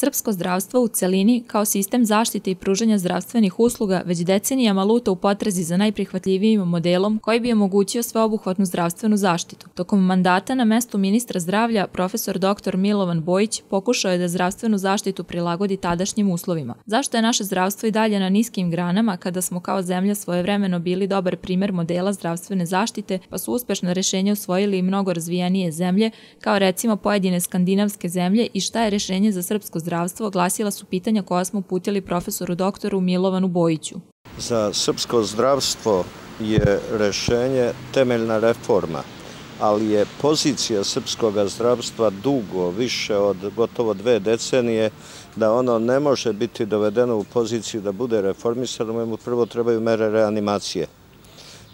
Srpsko zdravstvo u celini kao sistem zaštite i pružanja zdravstvenih usluga već decenijama luta u potrazi za najprihvatljivijim modelom koji bi omogućio sveobuhvatnu zdravstvenu zaštitu. Tokom mandata na mestu ministra zdravlja profesor dr. Milovan Bojić pokušao je da zdravstvenu zaštitu prilagodi tadašnjim uslovima. Zašto je naše zdravstvo i dalje na niskim granama kada smo kao zemlja svojevremeno bili dobar primer modela zdravstvene zaštite pa su uspešno rešenje usvojili i mnogo razvijenije zemlje kao recimo pojedine skandinavske zemlje i šta je rešenje za srpsko zdravstvo, glasila su pitanja koja smo uputili profesoru doktoru Milovanu Bojiću. Za srpsko zdravstvo je rešenje temeljna reforma, ali je pozicija srpskog zdravstva dugo, više od gotovo dve decenije, da ono ne može biti dovedeno u poziciju da bude reformisano, mu prvo trebaju mere reanimacije.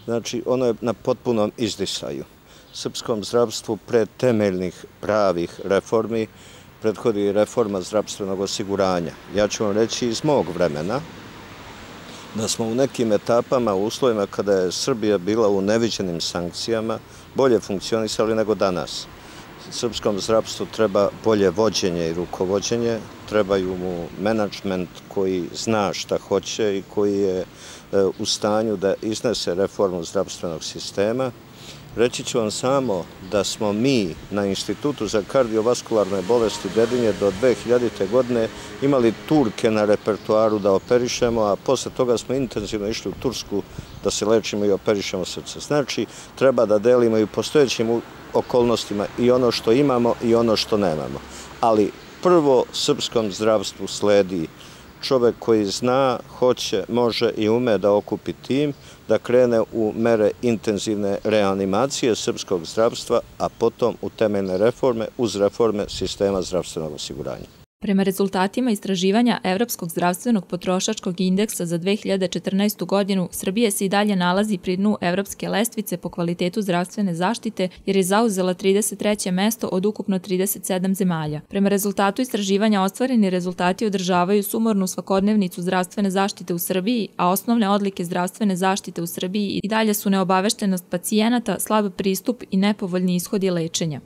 Znači, ono je na potpunom izdisaju. Srpskom zdravstvu pre temeljnih pravih reformi prethodi reforma zdravstvenog osiguranja. Ja ću vam reći iz mog vremena da smo u nekim etapama, u uslovima kada je Srbija bila u neviđenim sankcijama, bolje funkcionisali nego danas. Srpskom zdravstvu treba bolje vođenje i rukovođenje, trebaju mu menadžment koji zna šta hoće i koji je e, u stanju da iznese reformu zdravstvenog sistema, Reći ću vam samo da smo mi na Institutu za kardiovaskularne bolesti Dedinje do 2000. godine imali Turke na repertuaru da operišemo, a posle toga smo intenzivno išli u Tursku da se lečimo i operišemo srce. Znači, treba da delimo i u postojećim okolnostima i ono što imamo i ono što nemamo. Ali prvo srpskom zdravstvu sledi čovek koji zna, hoće, može i ume da okupi tim, da krene u mere intenzivne reanimacije srpskog zdravstva, a potom u temeljne reforme uz reforme sistema zdravstvenog osiguranja. Prema rezultatima istraživanja Evropskog zdravstvenog potrošačkog indeksa za 2014. godinu, Srbije se i dalje nalazi pri dnu evropske lestvice po kvalitetu zdravstvene zaštite jer je zauzela 33. mesto od ukupno 37 zemalja. Prema rezultatu istraživanja ostvareni rezultati održavaju sumornu svakodnevnicu zdravstvene zaštite u Srbiji, a osnovne odlike zdravstvene zaštite u Srbiji i dalje su neobaveštenost pacijenata, slab pristup i nepovoljni ishodi lečenja.